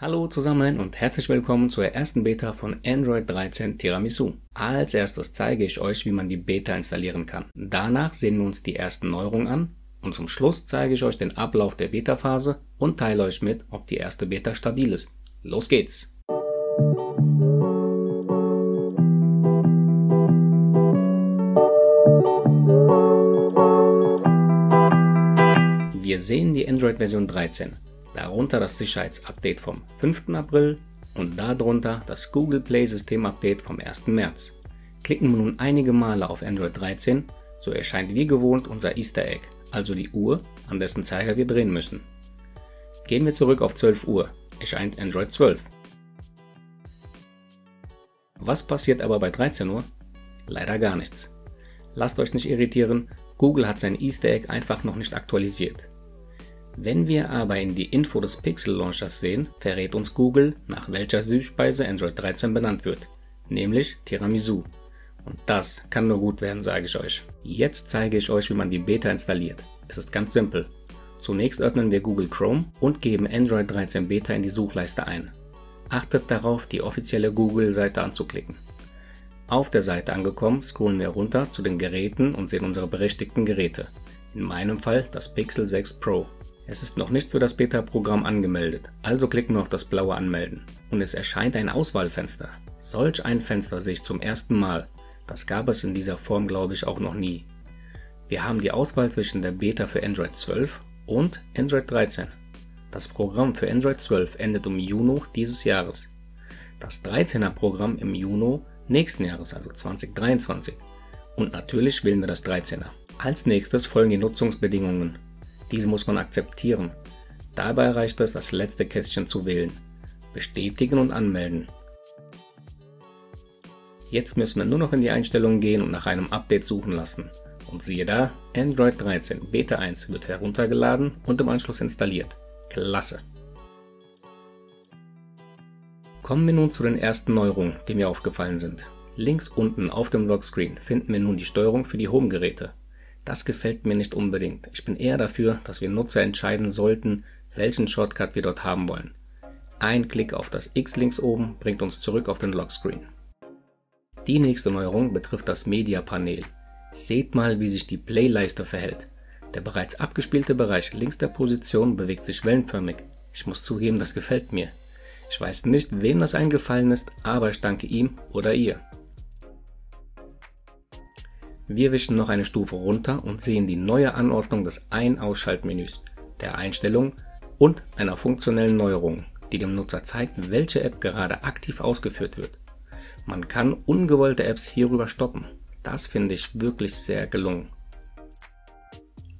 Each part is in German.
Hallo zusammen und herzlich willkommen zur ersten Beta von Android 13 Tiramisu. Als erstes zeige ich euch, wie man die Beta installieren kann. Danach sehen wir uns die ersten Neuerungen an und zum Schluss zeige ich euch den Ablauf der Beta-Phase und teile euch mit, ob die erste Beta stabil ist. Los geht's! Wir sehen die Android-Version 13 darunter das Sicherheitsupdate vom 5. April und darunter das Google Play System Update vom 1. März. Klicken wir nun einige Male auf Android 13, so erscheint wie gewohnt unser Easter Egg, also die Uhr, an dessen Zeiger wir drehen müssen. Gehen wir zurück auf 12 Uhr, erscheint Android 12. Was passiert aber bei 13 Uhr? Leider gar nichts. Lasst euch nicht irritieren, Google hat sein Easter Egg einfach noch nicht aktualisiert. Wenn wir aber in die Info des Pixel Launchers sehen, verrät uns Google, nach welcher Süßspeise Android 13 benannt wird, nämlich Tiramisu. Und das kann nur gut werden, sage ich euch. Jetzt zeige ich euch, wie man die Beta installiert. Es ist ganz simpel. Zunächst öffnen wir Google Chrome und geben Android 13 Beta in die Suchleiste ein. Achtet darauf, die offizielle Google-Seite anzuklicken. Auf der Seite angekommen, scrollen wir runter zu den Geräten und sehen unsere berechtigten Geräte. In meinem Fall das Pixel 6 Pro. Es ist noch nicht für das Beta-Programm angemeldet, also klicken wir auf das blaue Anmelden und es erscheint ein Auswahlfenster. Solch ein Fenster sehe ich zum ersten Mal. Das gab es in dieser Form glaube ich auch noch nie. Wir haben die Auswahl zwischen der Beta für Android 12 und Android 13. Das Programm für Android 12 endet im Juni dieses Jahres. Das 13er Programm im Juni nächsten Jahres, also 2023. Und natürlich wählen wir das 13er. Als nächstes folgen die Nutzungsbedingungen. Diese muss man akzeptieren. Dabei reicht es, das letzte Kästchen zu wählen. Bestätigen und anmelden. Jetzt müssen wir nur noch in die Einstellungen gehen und nach einem Update suchen lassen. Und siehe da, Android 13 Beta 1 wird heruntergeladen und im Anschluss installiert. Klasse! Kommen wir nun zu den ersten Neuerungen, die mir aufgefallen sind. Links unten auf dem Lockscreen finden wir nun die Steuerung für die Home-Geräte. Das gefällt mir nicht unbedingt. Ich bin eher dafür, dass wir Nutzer entscheiden sollten, welchen Shortcut wir dort haben wollen. Ein Klick auf das X links oben bringt uns zurück auf den Lockscreen. Die nächste Neuerung betrifft das Media-Panel. Seht mal, wie sich die Playleiste verhält. Der bereits abgespielte Bereich links der Position bewegt sich wellenförmig. Ich muss zugeben, das gefällt mir. Ich weiß nicht, wem das eingefallen ist, aber ich danke ihm oder ihr. Wir wischen noch eine Stufe runter und sehen die neue Anordnung des Ein-Ausschaltmenüs, der Einstellung und einer funktionellen Neuerung, die dem Nutzer zeigt, welche App gerade aktiv ausgeführt wird. Man kann ungewollte Apps hierüber stoppen. Das finde ich wirklich sehr gelungen.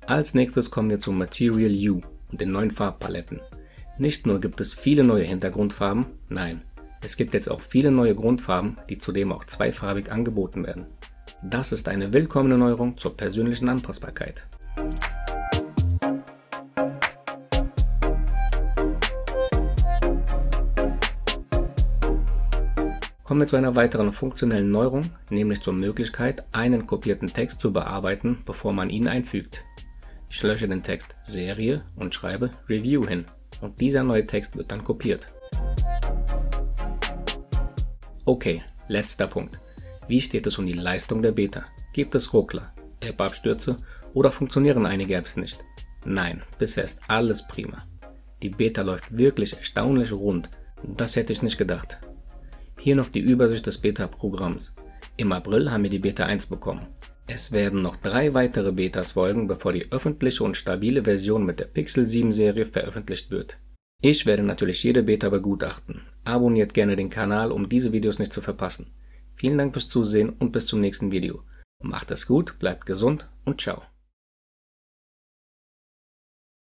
Als nächstes kommen wir zu Material U und den neuen Farbpaletten. Nicht nur gibt es viele neue Hintergrundfarben, nein, es gibt jetzt auch viele neue Grundfarben, die zudem auch zweifarbig angeboten werden. Das ist eine willkommene Neuerung zur persönlichen Anpassbarkeit. Kommen wir zu einer weiteren funktionellen Neuerung, nämlich zur Möglichkeit, einen kopierten Text zu bearbeiten, bevor man ihn einfügt. Ich lösche den Text Serie und schreibe Review hin und dieser neue Text wird dann kopiert. Okay, letzter Punkt. Wie steht es um die Leistung der Beta? Gibt es Ruckler, App-Abstürze oder funktionieren einige Apps nicht? Nein, bisher ist alles prima. Die Beta läuft wirklich erstaunlich rund. Das hätte ich nicht gedacht. Hier noch die Übersicht des Beta-Programms. Im April haben wir die Beta 1 bekommen. Es werden noch drei weitere Betas folgen, bevor die öffentliche und stabile Version mit der Pixel 7 Serie veröffentlicht wird. Ich werde natürlich jede Beta begutachten. Abonniert gerne den Kanal, um diese Videos nicht zu verpassen. Vielen Dank fürs Zusehen und bis zum nächsten Video. Macht es gut, bleibt gesund und ciao.